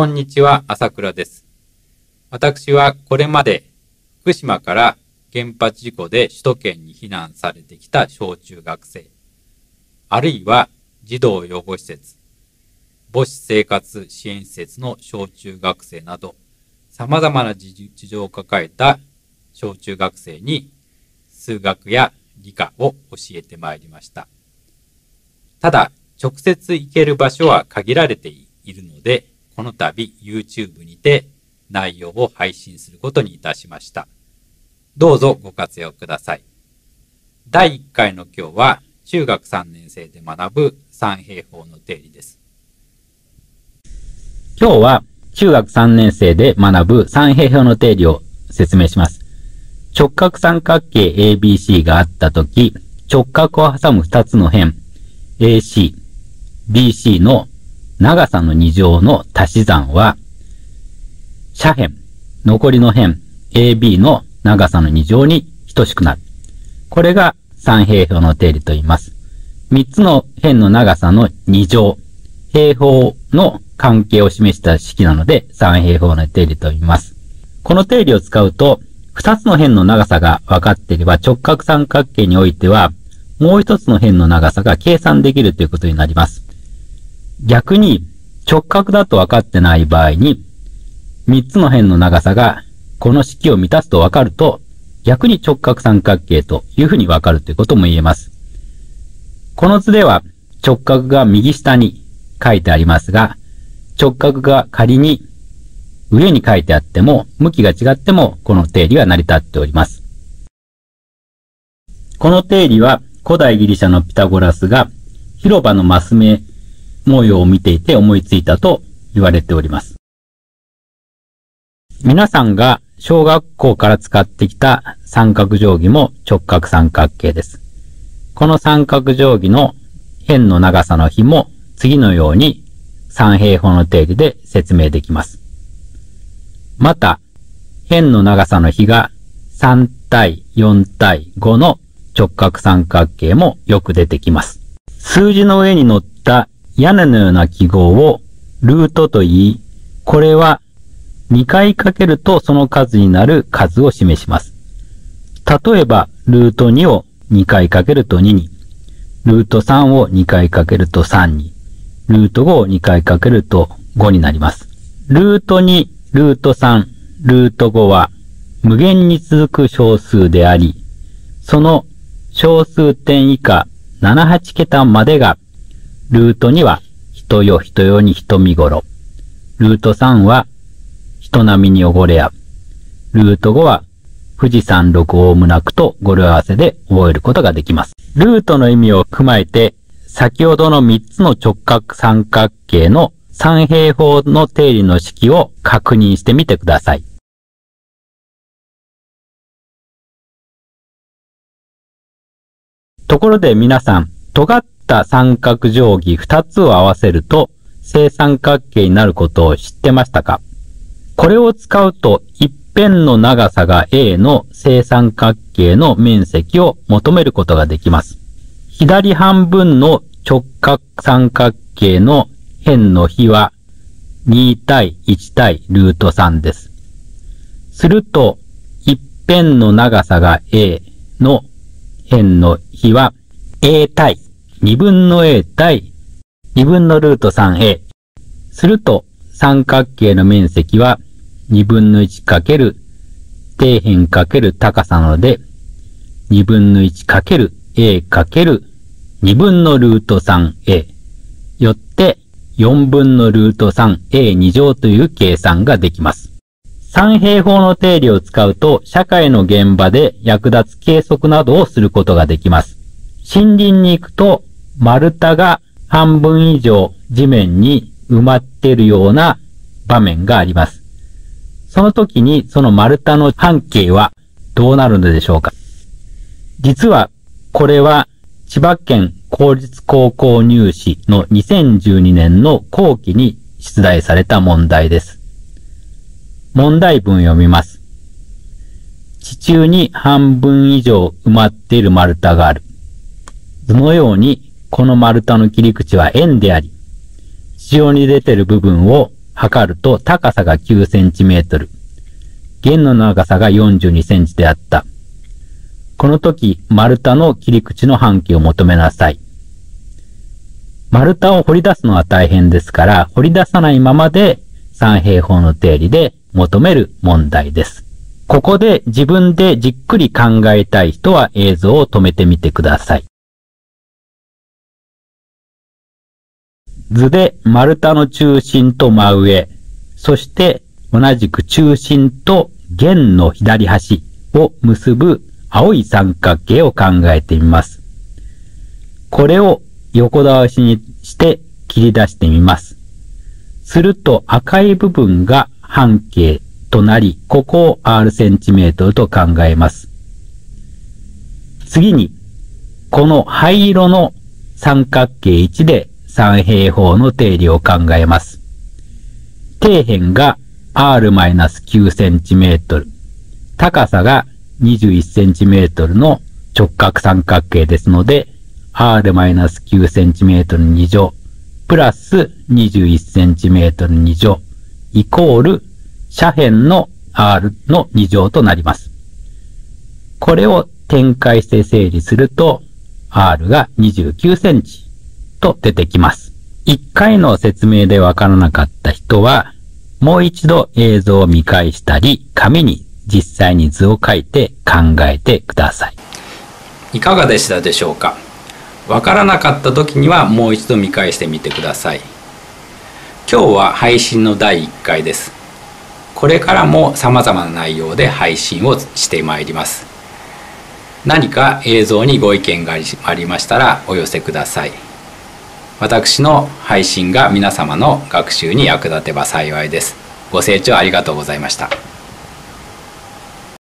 こんにちは、朝倉です。私はこれまで福島から原発事故で首都圏に避難されてきた小中学生、あるいは児童養護施設、母子生活支援施設の小中学生など、様々な事情を抱えた小中学生に数学や理科を教えてまいりました。ただ、直接行ける場所は限られているので、この度 YouTube にて内容を配信することにいたしました。どうぞご活用ください。第1回の今日は中学3年生で学ぶ三平方の定理です。今日は中学3年生で学ぶ三平方の定理を説明します。直角三角形 ABC があったとき、直角を挟む2つの辺 AC、BC の長さの2乗の足し算は、斜辺、残りの辺 AB の長さの2乗に等しくなる。これが三平方の定理と言います。3つの辺の長さの2乗、平方の関係を示した式なので三平方の定理と言います。この定理を使うと、2つの辺の長さが分かっていれば直角三角形においては、もう一つの辺の長さが計算できるということになります。逆に、直角だと分かってない場合に、3つの辺の長さがこの式を満たすと分かると、逆に直角三角形というふうに分かるということも言えます。この図では直角が右下に書いてありますが、直角が仮に上に書いてあっても、向きが違ってもこの定理は成り立っております。この定理は古代ギリシャのピタゴラスが広場のマス目模様を見ていて思いついたと言われております。皆さんが小学校から使ってきた三角定規も直角三角形です。この三角定規の辺の長さの比も次のように三平方の定理で説明できます。また、辺の長さの比が3対4対5の直角三角形もよく出てきます。数字の上に載った屋根のような記号をルートと言い、これは2回かけるとその数になる数を示します。例えば、ルート2を2回かけると2に、ルート3を2回かけると3に、ルート5を2回かけると5になります。ルート2、ルート3、ルート5は無限に続く小数であり、その小数点以下7、8桁までが、ルート2は人よ人よに人見頃、ルート3は人並みに汚れや、ルート5は富士山六大胸くと語呂合わせで覚えることができます。ルートの意味を踏まえて、先ほどの3つの直角三角形の三平方の定理の式を確認してみてください。ところで皆さん、尖った三角定規2つを合わせると正三角形になることを知ってましたか？これを使うと一辺の長さが A の正三角形の面積を求めることができます。左半分の直角三角形の辺の比は2対1対ルート3です。すると、一辺の長さが A の辺の比は A 対2分の A 対2分のルート 3A。すると、三角形の面積は2分の1かける底辺かける高さなので、2分の1かける A かける2分のルート 3A。よって、4分のルート 3A2 乗という計算ができます。三平方の定理を使うと、社会の現場で役立つ計測などをすることができます。森林に行くと、丸太が半分以上地面に埋まっているような場面があります。その時にその丸太の半径はどうなるのでしょうか実はこれは千葉県公立高校入試の2012年の後期に出題された問題です。問題文読みます。地中に半分以上埋まっている丸太がある。図のようにこの丸太の切り口は円であり、地上に出てる部分を測ると高さが9センチメートル。弦の長さが42センチであった。この時、丸太の切り口の半径を求めなさい。丸太を掘り出すのは大変ですから、掘り出さないままで三平方の定理で求める問題です。ここで自分でじっくり考えたい人は映像を止めてみてください。図で丸太の中心と真上、そして同じく中心と弦の左端を結ぶ青い三角形を考えてみます。これを横倒しにして切り出してみます。すると赤い部分が半径となり、ここを r センチメートルと考えます。次に、この灰色の三角形1で三平方の定理を考えます。底辺が r-9 センチメートル、高さが21センチメートルの直角三角形ですので、r-9 センチメートル2乗、プラス21センチメートル2乗、イコール斜辺の r の2乗となります。これを展開して整理すると、r が29センチと出てきます。1回の説明でわからなかった人は、もう一度映像を見返したり、紙に実際に図を書いて考えてください。いかがでしたでしょうか？わからなかった時にはもう一度見返してみてください。今日は配信の第1回です。これからも様々な内容で配信をしてまいります。何か映像にご意見がありましたらお寄せください。私の配信が皆様の学習に役立てば幸いです。ご清聴ありがとうございました。